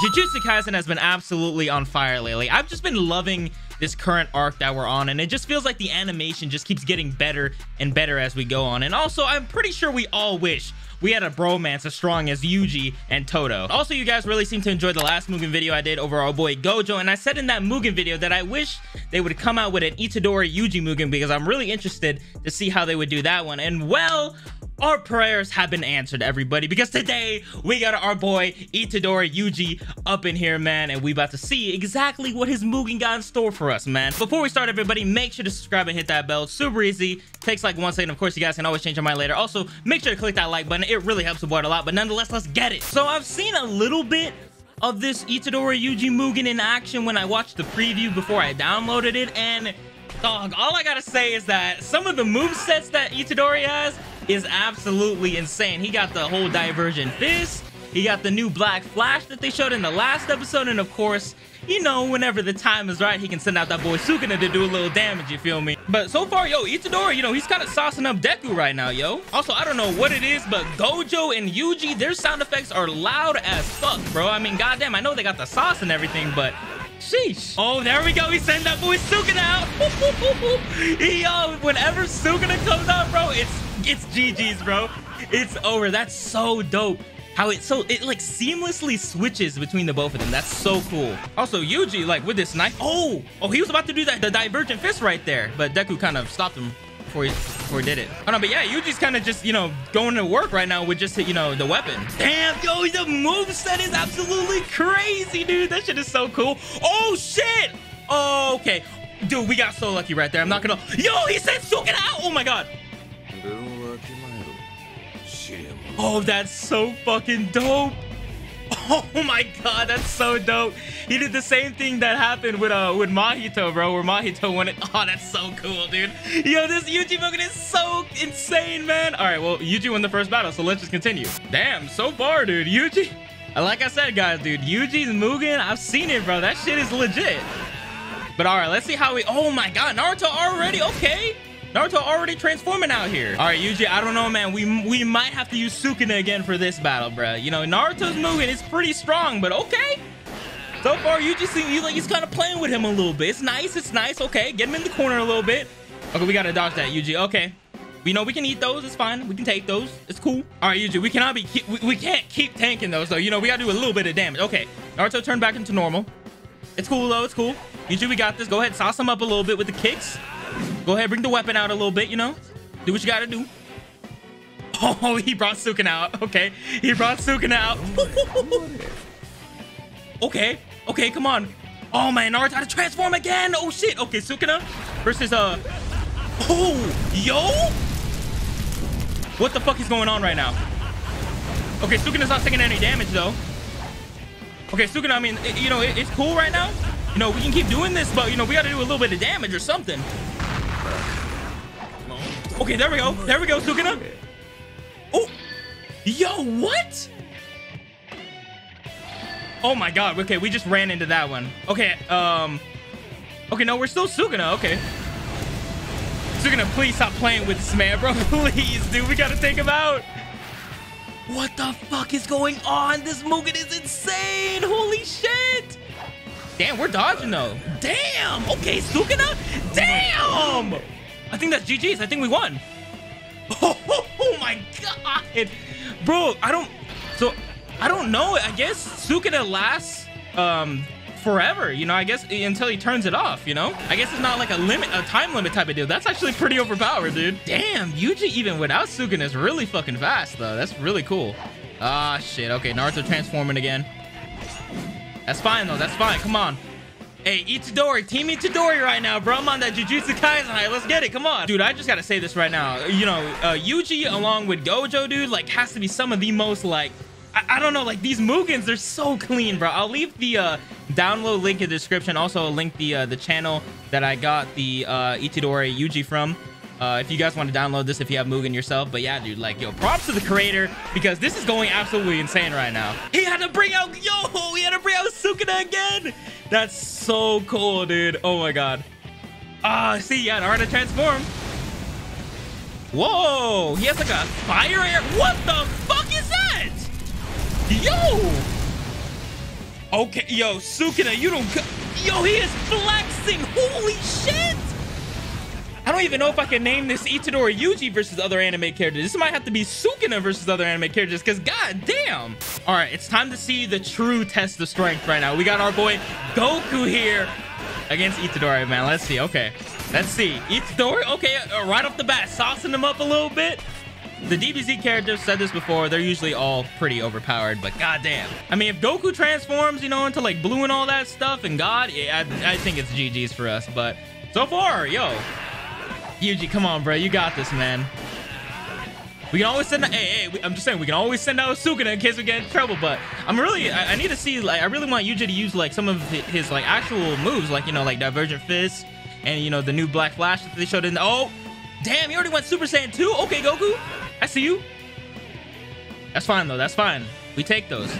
Jujutsu Kaisen has been absolutely on fire lately. I've just been loving this current arc that we're on and it just feels like the animation just keeps getting better and better as we go on and also i'm pretty sure we all wish we had a bromance as strong as Yuji and Todo. Also, you guys really seem to enjoy the last Mugen video I did over our boy Gojo, and I said in that Mugen video that I wish they would come out with an Itadori Yuji Mugen because I'm really interested to see how they would do that one. And well, our prayers have been answered, everybody, because today we got our boy Itadori Yuji up in here, man, and we about to see exactly what his Mugen got in store for us, man. Before we start, everybody, make sure to subscribe and hit that bell. Super easy. Takes like one second. Of course, you guys can always change your mind later. Also, make sure to click that like button. It really helps the boy a lot, but nonetheless, let's get it. So I've seen a little bit of this Itadori Yuji Mugen in action when I watched the preview before I downloaded it, and dog, all I gotta say is that some of the move sets that Itadori has is absolutely insane. He got the whole divergent fist. He got the new black flash that they showed in the last episode. And of course, you know, whenever the time is right, he can send out that boy Sukuna to do a little damage, you feel me? But so far, yo, Itadori, you know, he's kind of saucing up Deku right now, yo. Also, I don't know what it is, but Gojo and Yuji, their sound effects are loud as fuck, bro. I mean, goddamn, I know they got the sauce and everything, but Sheesh. Oh, there we go. He sent that boy Sukuna out. Yo, whenever Sukuna comes out, bro, it's it's GG's, bro. It's over. That's so dope. How it so it like seamlessly switches between the both of them. That's so cool. Also, Yuji, like with this knife. Oh, oh, he was about to do that the divergent fist right there, but Deku kind of stopped him before he before he did it. Oh no, but yeah, Yuji's kind of just you know going to work right now with just you know the weapon. Damn, yo, the move set is absolutely crazy, dude. That shit is so cool. Oh shit. Oh, okay. Dude, we got so lucky right there. I'm not gonna. Yo, he said "Soak it out. Oh my god. Oh, that's so fucking dope. Oh my god, that's so dope. He did the same thing that happened with uh with Mahito, bro, where Mahito won it. Oh, that's so cool, dude. Yo, this Yuji Mugen is so insane, man. All right, well, Yuji won the first battle, so let's just continue. Damn, so far, dude. Yuji, like I said, guys, dude, Yuji's Mugen, I've seen it, bro. That shit is legit. But all right, let's see how we... Oh my god, Naruto already? Okay. Naruto already transforming out here. All right, Yuji, I don't know, man. We we might have to use Sukuna again for this battle, bro. You know, Naruto's moving is pretty strong, but okay. So far, Yuji seems like he's kind of playing with him a little bit. It's nice. It's nice. Okay, get him in the corner a little bit. Okay, we got to dodge that, Yuji. Okay. We know we can eat those. It's fine. We can take those. It's cool. All right, Yuji, we cannot be... We, we can't keep tanking those, though. You know, we got to do a little bit of damage. Okay, Naruto turned back into normal. It's cool, though. It's cool. Yuji, we got this. Go ahead, sauce him up a little bit with the kicks. Go ahead, bring the weapon out a little bit, you know? Do what you gotta do. Oh, he brought Sukuna out. Okay, he brought Sukuna out. okay, okay, come on. Oh, man, Naruto had to transform again. Oh, shit. Okay, Sukuna versus, uh... Oh, yo? What the fuck is going on right now? Okay, Sukuna's not taking any damage, though. Okay, Sukuna, I mean, it, you know, it, it's cool right now. You know, we can keep doing this, but, you know, we got to do a little bit of damage or something. Okay, there we go. There we go, Sukuna. Oh, yo, what? Oh my god. Okay, we just ran into that one. Okay, um... Okay, no, we're still Sukuna. Okay. Sukuna, please stop playing with this bro. Please, dude. We gotta take him out. What the fuck is going on? This Mugen is insane. Holy shit. Damn, we're dodging though. Damn. Okay, Sukuna. Damn. I think that's GG's. I think we won. Oh, oh, oh, my god. Bro, I don't... So, I don't know. I guess Sukuna lasts um, forever, you know? I guess until he turns it off, you know? I guess it's not like a limit, a time limit type of deal. That's actually pretty overpowered, dude. Damn, Yuji even without Sukuna is really fucking fast, though. That's really cool. Ah, shit. Okay, Naruto transforming again. That's fine, though. That's fine. Come on. Hey, Itadori, Team Itadori right now, bro. I'm on that Jujutsu Kaisen high. Let's get it. Come on. Dude, I just gotta say this right now. You know, uh, Yuji along with Gojo, dude, like, has to be some of the most, like, I, I don't know, like, these Mugens, they're so clean, bro. I'll leave the uh, download link in the description. Also, I'll link the, uh, the channel that I got the uh, Itadori Yuji from. Uh, if you guys want to download this if you have Mugen yourself. But yeah, dude, like, yo, props to the creator because this is going absolutely insane right now. He had to bring out, yo, he had to bring out Sukuna again. That's so cool, dude. Oh my god. Ah, uh, see, yeah, Naruto transform. Whoa, he has like a fire air. What the fuck is that? Yo. Okay, yo, Sukuna, you don't... Yo, he is flexing. Holy shit. I don't even know if I can name this Itadori Yuji versus other anime characters. This might have to be Sukuna versus other anime characters because god damn. All right, it's time to see the true test of strength right now. We got our boy Goku here against Itadori, man. Let's see. Okay, let's see. Itadori, okay, uh, right off the bat, saucing him up a little bit. The DBZ characters said this before, they're usually all pretty overpowered, but goddamn. I mean, if Goku transforms, you know, into like blue and all that stuff and God, yeah, I, I think it's GG's for us. But so far, yo, Yuji, come on, bro. You got this, man. We can always send. Hey, hey, I'm just saying we can always send out Sukuna in case we get in trouble. But I'm really, I, I, need to see. Like, I really want Yuji to use like some of his, like actual moves, like you know, like Divergent Fist, and you know the new Black Flash that they showed in. Oh, damn! You already went Super Saiyan 2. Okay, Goku. I see you. That's fine, though. That's fine. We take those.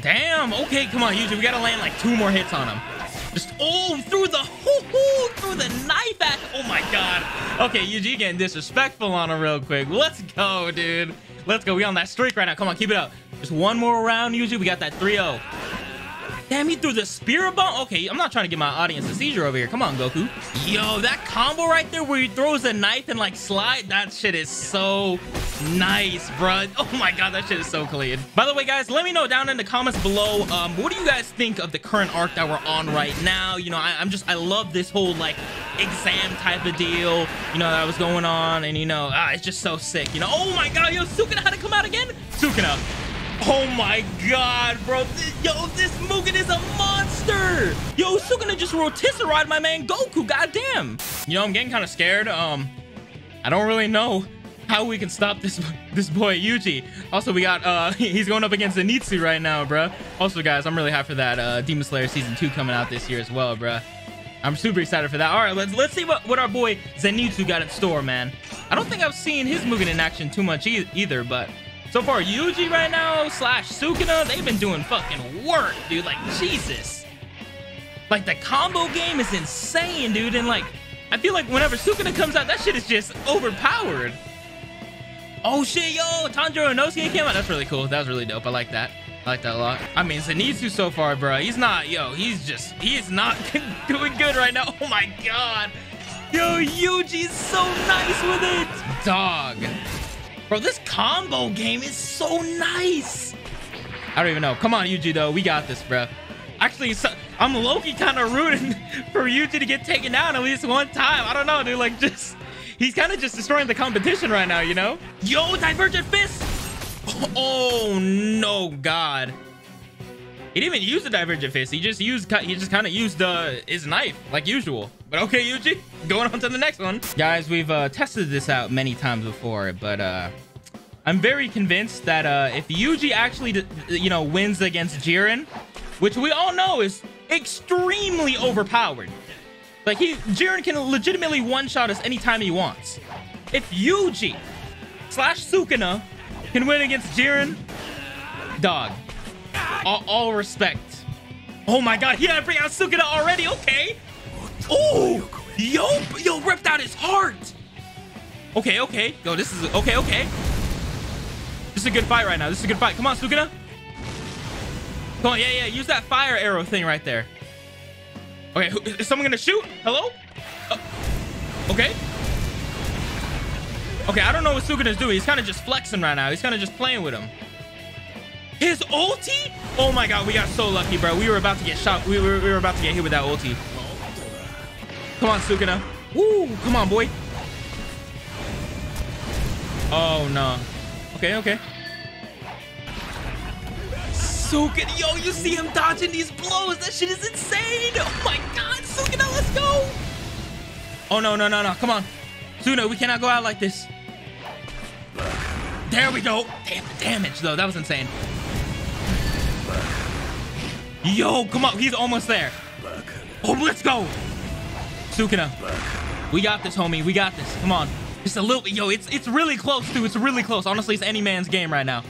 Damn. Okay, come on, Yuji. We got to land like two more hits on him. Just, oh, through the, hoo, through the knife at, oh my God. Okay, Yuji getting disrespectful on him real quick. Let's go, dude. Let's go. We on that streak right now. Come on, keep it up. Just one more round, Yuji. We got that 3-0. Damn, he threw the spirit bomb. Okay, I'm not trying to get my audience a seizure over here. Come on, Goku. Yo, that combo right there where he throws a knife and like slide, that shit is so nice, bro. Oh my god, that shit is so clean. By the way, guys, let me know down in the comments below, um, what do you guys think of the current arc that we're on right now? You know, I, am just, I love this whole like exam type of deal, you know, that was going on. And you know, ah, it's just so sick. You know, oh my god, yo, Sukuna had to come out again? Sukuna, Oh my god, bro. Yo, this Mugen is a monster. Yo, Sukuna just rotisseride my man Goku. Goddamn. You know, I'm getting kind of scared. Um, I don't really know how we can stop this this boy Yuji. Also, we got uh he's going up against Zenitsu right now, bro. Also, guys, I'm really hyped for that uh Demon Slayer season two coming out this year as well, bro. I'm super excited for that. All right, let's let's see what what our boy Zenitsu got in store, man. I don't think I've seen his Mugen in action too much e either, but so far, Yuji right now slash Sukuna, they've been doing fucking work, dude. Like, Jesus. Like, the combo game is insane, dude. And, like, I feel like whenever Sukuna comes out, that shit is just overpowered. Oh, shit, yo. Tanjiro Inosuke came out. That's really cool. That was really dope. I like that. I like that a lot. I mean, Zenitsu so far, bro. He's not, yo, he's just, he's not doing good right now. Oh, my God. Yo, Yuji's so nice with it. Dog. Bro, this combo game is so nice. I don't even know. Come on, Yuji, though. We got this, bro. Actually, so, I'm lowkey kind of rooting for Yuji to get taken down at least one time. I don't know, dude. Like, just... He's kind of just destroying the competition right now, you know? Yo, Divergent Fist! Oh, no, God. He didn't even use the Divergent Fist. He just used... He just kind of used uh, his knife, like usual. But okay, Yuji, going on to the next one. Guys, we've uh, tested this out many times before, but uh, I'm very convinced that uh, if Yuji actually, you know, wins against Jiren, which we all know is extremely overpowered. Like, he Jiren can legitimately one-shot us anytime he wants. If Yuji slash Sukuna can win against Jiren, dog, all, all respect. Oh my god, he had to bring out Sukuna already, okay. Oh, yo, yo, ripped out his heart. Okay, okay. Yo, this is, okay, okay. This is a good fight right now. This is a good fight. Come on, Sukuna. Come on, yeah, yeah. Use that fire arrow thing right there. Okay, is someone gonna shoot? Hello? Uh, okay. Okay, I don't know what Sukuna's doing. He's kind of just flexing right now. He's kind of just playing with him. His ulti? Oh my god, we got so lucky, bro. We were about to get shot. We were, we were about to get hit with that ulti. Come on, Sukuna. Woo! Come on, boy. Oh, no. Okay, okay. Sukuna, yo, you see him dodging these blows. That shit is insane. Oh, my God. Sukuna, let's go. Oh, no, no, no, no. Come on. Suna, we cannot go out like this. There we go. Damn, the damage, though. That was insane. Yo, come on. He's almost there. Oh, let's go. Sukuna. We got this, homie. We got this. Come on. Just a little Yo, it's it's really close, too. It's really close. Honestly, it's any man's game right now.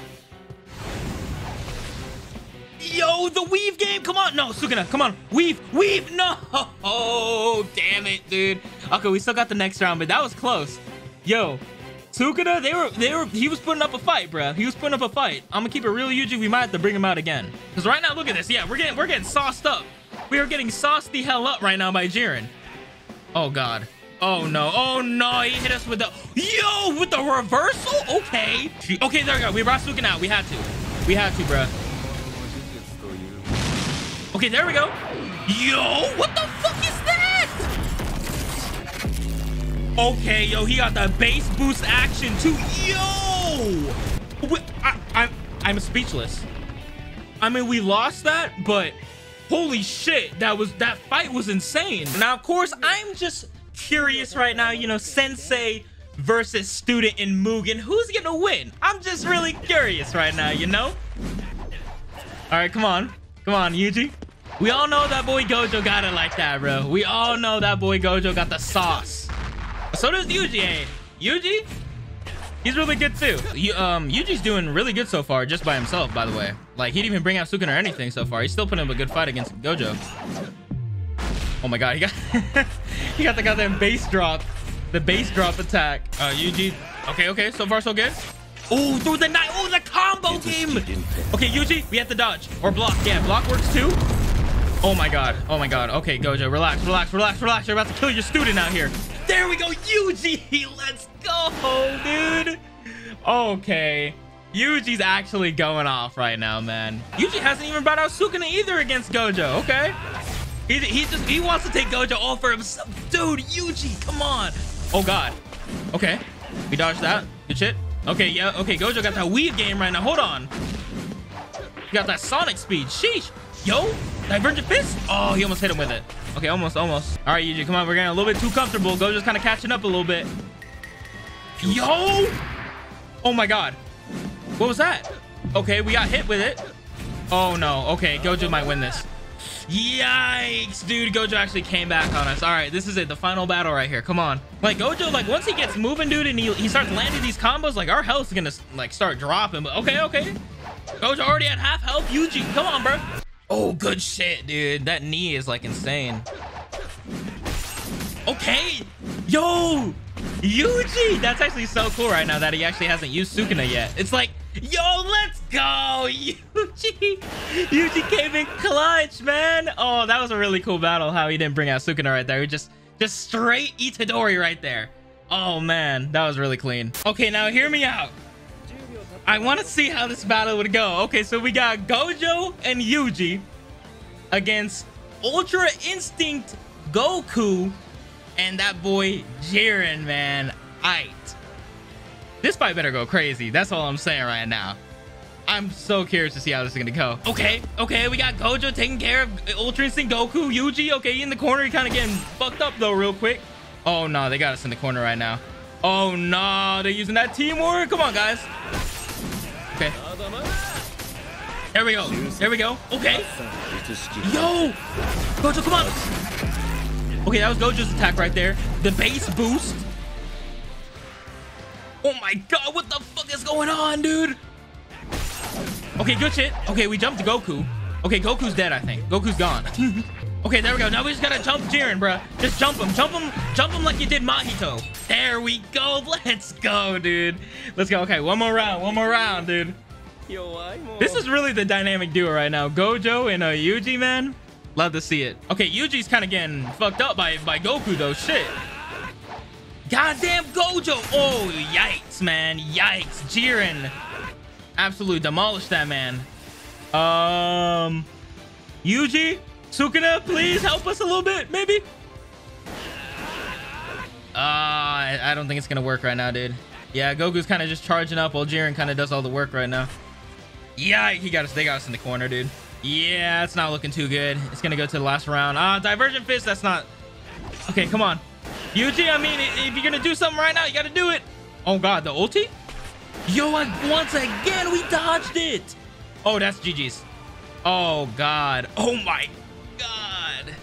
Yo, the weave game. Come on. No, Sukuna. Come on. Weave. Weave. No. Oh, damn it, dude. Okay, we still got the next round, but that was close. Yo, Sukuna, they were, they were, he was putting up a fight, bro. He was putting up a fight. I'm gonna keep it real, Yuji. We might have to bring him out again. Cause right now, look at this. Yeah, we're getting, we're getting sauced up. We are getting sauced the hell up right now by Jiren. Oh God. Oh no. Oh no. He hit us with the, yo, with the reversal. Okay. Okay, there we go. We Sukuna out. We had to. We had to, bro. Okay, there we go. Yo, what the fuck is that? Okay, yo, he got the base boost action too. Yo! I, I, I'm speechless. I mean, we lost that, but holy shit, that was that fight was insane. Now, of course, I'm just curious right now, you know, Sensei versus student in Mugen. Who's gonna win? I'm just really curious right now, you know? All right, come on. Come on, Yuji. We all know that boy Gojo got it like that, bro. We all know that boy Gojo got the sauce. So does Yuji. Hey, Yuji, he's really good too. You, um, Yuji's doing really good so far, just by himself, by the way. Like, he didn't even bring out Sukuna or anything so far. He's still putting up a good fight against Gojo. Oh my god, he got he got the goddamn base drop. The base drop attack. Uh, Yuji. Okay, okay, so far so good. Oh, through the night. Oh, the combo game. Okay, Yuji, we have to dodge or block. Yeah, block works too. Oh my god. Oh my god. Okay, Gojo, relax, relax, relax, relax. You're about to kill your student out here. There we go, Yuji. Let's go, dude. Okay. Yuji's actually going off right now, man. Yuji hasn't even brought out Sukuna either against Gojo. Okay. He, he just he wants to take Gojo all for himself. Dude, Yuji, come on. Oh god. Okay. We dodged that. Good shit. Okay, yeah. Okay, Gojo got that weave game right now. Hold on. He got that Sonic speed. Sheesh. Yo, Divergent Fist. Oh, he almost hit him with it. Okay, almost, almost. All right, Yuji, come on. We're getting a little bit too comfortable. Gojo's kind of catching up a little bit. Yo. Oh my god. What was that? Okay, we got hit with it. Oh no. Okay, Gojo might win this. Yikes, dude. Gojo actually came back on us. All right, this is it. The final battle right here. Come on. Like, Gojo, like, once he gets moving, dude, and he, he starts landing these combos, like, our health's gonna, like, start dropping. But okay, okay. Gojo already at half health. Yuji, come on, bro. Oh, good shit, dude. That knee is, like, insane. Okay. Yo, Yuji. That's actually so cool right now that he actually hasn't used Sukuna yet. It's like, Yo, let's go, Yuji. Yuji came in clutch, man. Oh, that was a really cool battle. How he didn't bring out Sukuna right there. He just, just straight Itadori right there. Oh man, that was really clean. Okay, now hear me out. I want to see how this battle would go. Okay, so we got Gojo and Yuji against Ultra Instinct Goku and that boy Jiren, man. Aight. This fight better go crazy. That's all I'm saying right now. I'm so curious to see how this is gonna go. Okay, okay, we got Gojo taking care of Ultra Instinct Goku, Yuji. Okay, in the corner, he kind of getting fucked up though, real quick. Oh no, they got us in the corner right now. Oh no, they're using that teamwork. Come on, guys. Okay. There we go. There we go. Okay. Yo, Gojo, come on. Okay, that was Gojo's attack right there. The base boost. Oh my god, what the fuck is going on, dude? Okay, good shit. Okay, we jumped to Goku. Okay, Goku's dead, I think. Goku's gone. okay, there we go. Now we just gotta jump Jiren, bro. Just jump him. Jump him. Jump him like you did Mahito. There we go. Let's go, dude. Let's go. Okay, one more round. One more round, dude. This is really the dynamic duo right now. Gojo and uh, Yuji, man. Love to see it. Okay, Yuji's kind of getting fucked up by, by Goku, though. Shit. Goddamn Gojo. Oh, yikes, man. Yikes. Jiren. Absolutely demolished that man. Um, Yuji, Sukuna, please help us a little bit, maybe? Uh, I, I don't think it's to work right now, dude. Yeah, Goku's kind of just charging up while Jiren kind of does all the work right now. Yeah, he got us. They got us in the corner, dude. Yeah, it's not looking too good. It's to go to the last round. Ah, uh, Divergent Fist, that's not... Okay, come on. Yuji, I mean, if you're gonna do something right now, you gotta do it. Oh god, the ulti? Yo, once again, we dodged it. Oh, that's GG's. Oh god. Oh my god.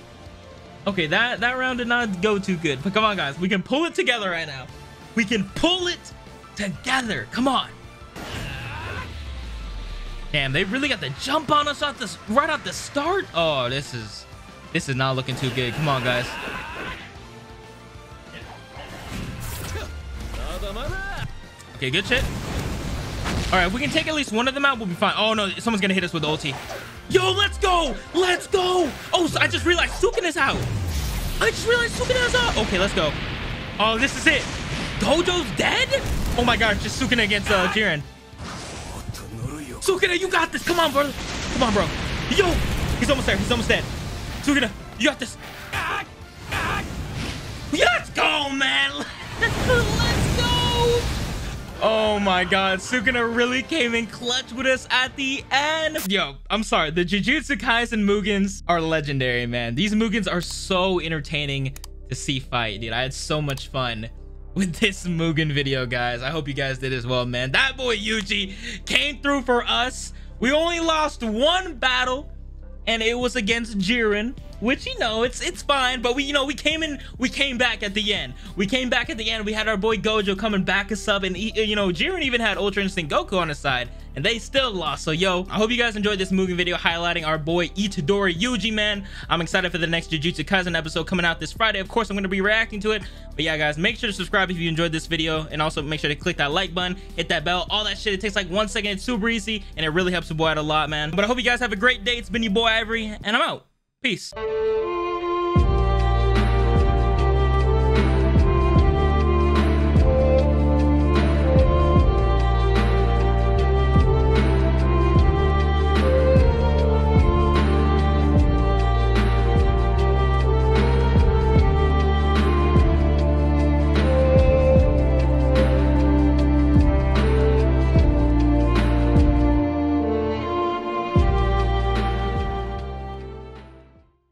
Okay, that, that round did not go too good. But come on, guys. We can pull it together right now. We can pull it together. Come on. Damn, they really got the jump on us off this right off the start. Oh, this is this is not looking too good. Come on, guys. Okay, good shit. All right, we can take at least one of them out. We'll be fine. Oh, no. Someone's going to hit us with ulti. Yo, let's go. Let's go. Oh, so I just realized Sukuna is out. I just realized Sukuna is out. Okay, let's go. Oh, this is it. Gojo's dead? Oh, my God. Just Sukuna against uh, Jiren. Sukuna, you got this. Come on, bro. Come on, bro. Yo, he's almost there. He's almost dead. Sukuna, you got this. Let's go, man. Oh my god, Sukuna really came in clutch with us at the end. Yo, I'm sorry. The Jujutsu Kaisen Mugens are legendary, man. These Mugens are so entertaining to see fight, dude. I had so much fun with this Mugen video, guys. I hope you guys did as well, man. That boy Yuji came through for us. We only lost one battle, and it was against Jiren which you know it's it's fine but we you know we came in we came back at the end. We came back at the end. We had our boy gojo coming back us up and he, you know jiren even had ultra instinct goku on his side and they still lost. So yo i hope you guys enjoyed this movie video highlighting our boy itadori yuji man. I'm excited for the next jujutsu kaisen episode coming out this friday. Of course i'm going to be reacting to it but yeah guys make sure to subscribe if you enjoyed this video and also make sure to click that like button hit that bell all that shit. It takes like one second it's super easy and it really helps the boy out a lot man. But i hope you guys have a great day. It's been your boy ivory and i'm out Peace.